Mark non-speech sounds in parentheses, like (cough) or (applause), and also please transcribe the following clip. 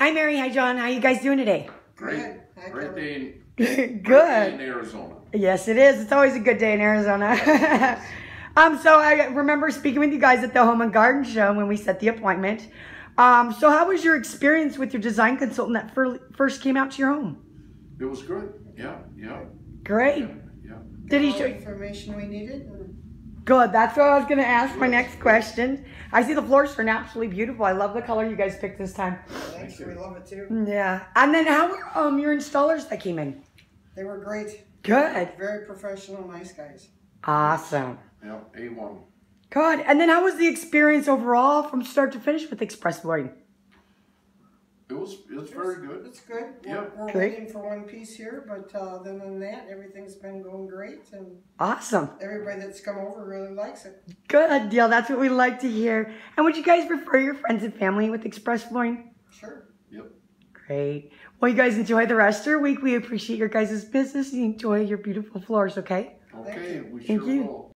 Hi, Mary. Hi, John. How you guys doing today? Great, Good. Hi, great Kelly. day in, great day Good. in Arizona. Yes, it is. It's always a good day in Arizona. (laughs) um, so I remember speaking with you guys at the Home and Garden Show when we set the appointment. Um, so how was your experience with your design consultant that fir- first came out to your home? It was good. Yeah, yeah, Great. yeah. Did he show you? information we needed? And Good. That's what I was going to ask my next question. I see the floors are absolutely beautiful. I love the color you guys picked this time. Thanks, we love it too. Yeah. And then how were um, your installers that came in? They were great. Good. Very professional, nice guys. Awesome. Yeah, A1. Good. And then how was the experience overall from start to finish with Express Flooring? It was, it's very good. It's good. Yeah. We're, we're waiting for one piece here, but uh, other than that, everything's been going great, and Awesome. everybody that's come over really likes it. Good deal. That's what we like to hear. And would you guys refer your friends and family with Express Flooring? Sure. Yep. Great. Well, you guys enjoy the rest of your week. We appreciate your guys' business and enjoy your beautiful floors, okay? Okay, we Thank sure you. will.